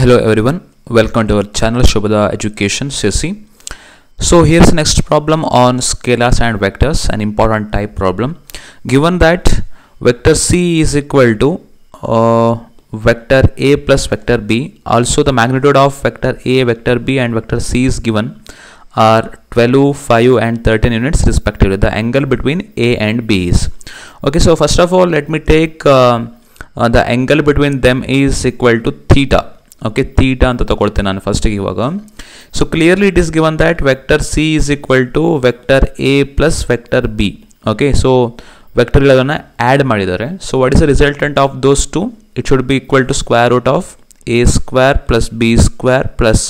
Hello everyone, welcome to our channel Shubhada Education CC. So here's the next problem on scalars and vectors, an important type problem. Given that vector C is equal to uh, vector A plus vector B, also the magnitude of vector A, vector B and vector C is given are 12, 5 and 13 units respectively. The angle between A and B is. Okay, so first of all let me take uh, uh, the angle between them is equal to theta okay theta ಅಂತ ತಗೊಳ್ತೇನೆ ನಾನು ಫಸ್ಟಿಗೆ ಇವಾಗ. So clearly it is given that vector C is equal to vector A plus vector B okay so vector add ಮಾಡಿದ್ದಾರೆ. So what is the resultant of those two it should be equal to square root of A square plus B square plus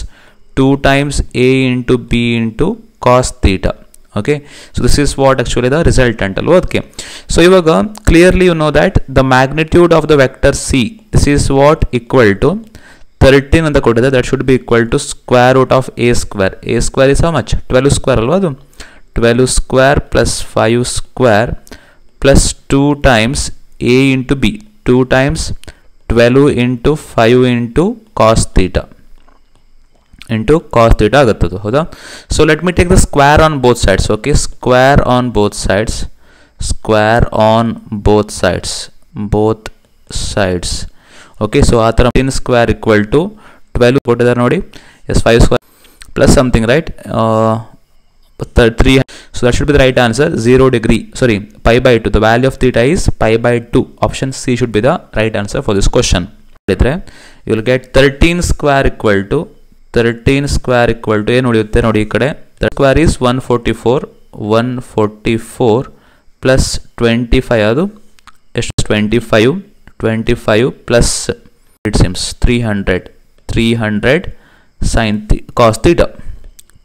two times A into B into cos theta okay so this is what actually the resultant ಅಲ್ವಾ ಅದಕ್ಕೆ. So ಇವಾಗ clearly you know that the magnitude of the vector C this is what equal to thirteen ಅಂತ ಕೊಟ್ಟಿದೆ that should be equal to square root of A square A square is how much twelve square ಅಲ್ವಾ ಅದು? Twelve square plus five square plus two times A into B two times twelve into five into cos theta into cos theta ಆಗುತ್ತದು, ಹೌದಾ? So let me take the square on both sides okay square on both sides square on both sides both sides okay so ಆ ಥರ ten square equal to twelve ಕೊಟ್ಟಿದ್ದಾರೆ ನೋಡಿ. Yes five square plus something right three so that should be the right answer zero degree sorry pi by two the value of theta is pi by two option C should be the right answer for this question ಹೇಳಿದ್ರೆ you will get thirteen square equal to thirteen square equal to ಏನು ಉಳಿಯುತ್ತೆ ನೋಡಿ ಈ ಕಡೆ? Square is one forty four one forty four plus twenty five ಅದು ಎಷ್ಟು? Twenty five 25 plus it seems 300 300 sine th cos theta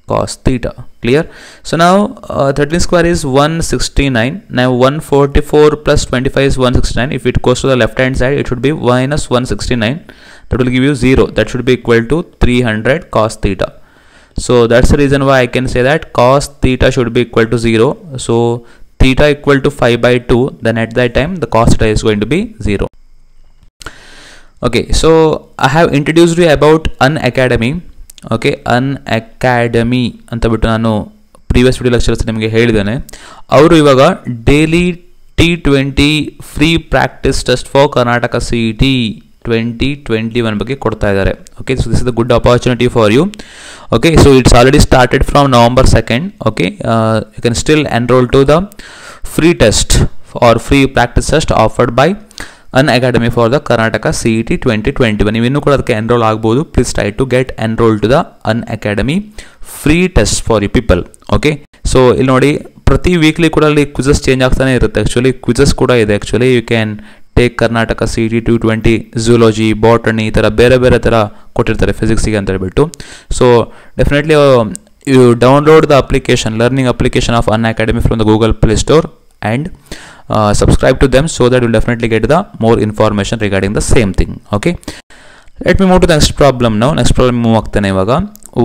cos theta clear? So now uh, 13 square is 169 now 144 plus 25 is 169 if it goes to the left hand side it should be minus 169 that will give you 0 that should be equal to 300 cos theta. So that's the reason why I can say that cos theta should be equal to 0 so theta equal to 5 by 2 then at that time the cos theta is going to be 0 okay, so i have introduced you about an academy. Okay Unacademy ಅಂತ ಬಿಟ್ಟು ನಾನು previous video lectures ನಿಮಗೆ ಹೇಳಿದ್ದೇನೆ. ಅವರು ಇವಾಗ daily T twenty free practice test for Karnataka C T twenty twenty one ಬಗ್ಗೆ ಕೊಡ್ತಾ ಇದ್ದಾರೆ. Okay so this is the good opportunity for you okay so it's already started from November second okay you can still enroll to the free test or free practice test offered by Unacademy for the Karnataka C E T twenty twenty one ನೀವು ಇನ್ನೂ ಕೂಡ ಅದಕ್ಕೆ enroll ಆಗ್ಬೋದು. Please try to get enroll to the Unacademy free test for you people okay so ಇಲ್ಲಿ ನೋಡಿ, ಪ್ರತಿ weekly ಕೂಡ ಅಲ್ಲಿ ಕ್ವಿಜಸ್ ಚೇಂಜ್ ಆಗ್ತಾನೆ ಇರುತ್ತೆ. ಆ್ಯಕ್ಚುಲಿ ಕ್ವಿಜಸ್ ಕೂಡ ಇದೆ. Actually you can take Karnataka C T two twenty zoology botany ಈ ಥರ ಬೇರೆ ಬೇರೆ ಥರ ಕೊಟ್ಟಿರ್ತಾರೆ ಫಿಸಿಕ್ಸಿಗೆ ಅಂತ ಹೇಳ್ಬಿಟ್ಟು. So definitely you download the application learning application of Unacademy from the Google Play Store and subscribe to them so that you'll definitely get the more information regarding the same thing okay let me move to the next problem now next problem move ಆಗ್ತಾನೆ ಇವಾಗ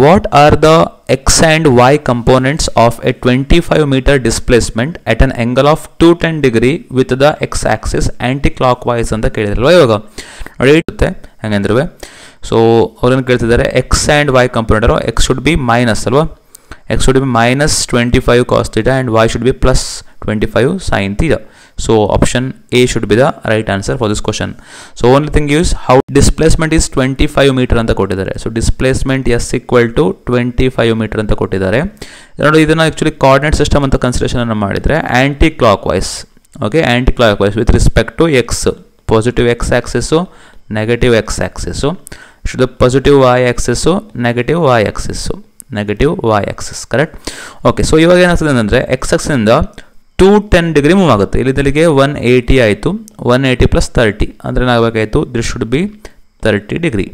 what are the x and y components of a 25 meter displacement at an angle of 210 degree with the x axis anti clockwise ಅಂತ ಕೇಳಿದ್ರಲ್ವ ಇವಾಗ ನೋಡಿ ಇರುತ್ತೆ ಹೆಂಗಂದ್ರೆ so ಅವ್ರೇನು ಕೇಳ್ತಿದ್ದಾರೆ X and Y component X should be minus ಅಲ್ವಾ x should be minus 25 cos theta and y should be plus 25 sin theta. So, option A should be the right answer for this question. So, only thing is how displacement is 25 metre ಅಂತ ಕೊಟ್ಟಿದ್ದಾರೆ. So displacement S equal to twenty five metre ಅಂತ ಕೊಟ್ಟಿದ್ದಾರೆ. ನೋಡಿ, ಇದನ್ನು actually coordinate system ಅಂತ consideration ಮಾಡಿದರೆ anticlockwise okay anticlockwise with respect to X positive X axis negative X axis should positive Y axis negative Y axis negative Y axis correct okay so ಇವಾಗ ಏನಾಗ್ತದೆ ಅಂದರೆ X ಎಕ್ಸಿಂದ two ten degree move ಆಗುತ್ತೆ. ಇಲ್ಲಿದ್ದಲ್ಲಿಗೆ one eighty ಆಯಿತು. One eighty plus thirty ಅಂದರೆ ಏನಾಗಬೇಕಾಯಿತು? This should be thirty degree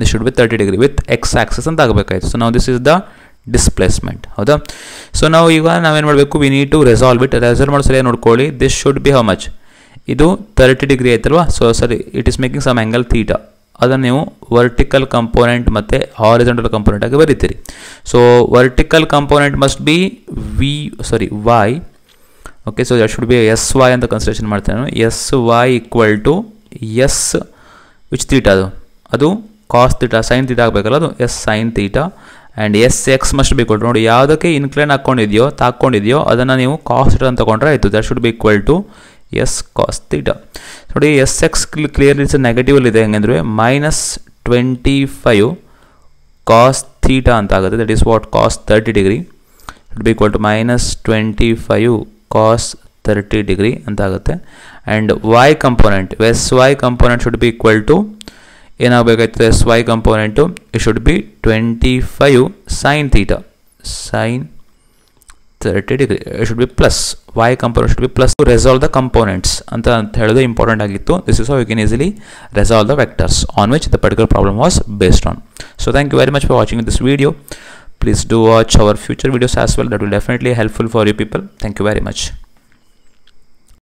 this should be thirty degree with X axis ಅಂತ ಆಗಬೇಕಾಯಿತು. ಸೊ ನಾವು ದಿಸ್ ಇಸ್ ದ ಡಿಸ್ಪ್ಲೇಸ್ಮೆಂಟ್ ಹೌದಾ? ಸೊ ನಾವು ಈಗ ನಾವೇನು ಮಾಡಬೇಕು? We need to resolve it resolve ಮಾಡೋ ಸರಿಯಾಗಿ ನೋಡ್ಕೊಳ್ಳಿ. This should be how much ಇದು ತರ್ಟಿ ಡಿಗ್ರಿ ಆಯ್ತಲ್ವಾ ಸೊ ಸರಿ it is making some angle theta ಅದನ್ನು ನೀವು ವರ್ಟಿಕಲ್ ಕಂಪೋನೆಂಟ್ ಮತ್ತು ಹಾರಿಜೆಂಟಲ್ ಕಂಪೋನೆಂಟ್ ಆಗಿ ಬರೀತೀರಿ. So vertical component must be V sorry Y okay so that should be S Y ಅಂತ consideration ಮಾಡ್ತೇನೆ S Y equal to S which theta ಅದು? ಅದು cos theta sine theta ಆಗಬೇಕಲ್ಲ ಅದು? S sine theta and S X must be ಕೊಟ್ಟು ನೋಡಿ, ಯಾವುದಕ್ಕೆ incline ಹಾಕ್ಕೊಂಡಿದೆಯೋ ತಾಕೊಂಡಿದೆಯೋ, ಅದನ್ನು ನೀವು ಕಾಸ್ ತೀಟ ಅಂತ ತಗೊಂಡ್ರೆ ಆಯಿತು. That should be equal to S cos theta ನೋಡಿ S X clearly it's negative ಇದೆ, ಹೆಂಗಂದ್ರೆ minus twenty five cos theta ಅಂತ ಆಗುತ್ತೆ. That is what cos thirty degree it be to minus twenty five cos thirty degree ಅಂತ ಆಗುತ್ತೆ. And Y component S Y component should be equal to ಏನಾಗಬೇಕಾಯ್ತು S Y component it should be twenty five sine theta sine thirty degree it should be plus y component should be plus to resolve the components ಅಂತ ಅಂತ ಹೇಳೋದು important ಆಗಿತ್ತು this is how you can easily resolve the vectors on which the particular problem was based on so thank you very much for watching this video please do watch our future videos as well that will definitely helpful for you people thank you very much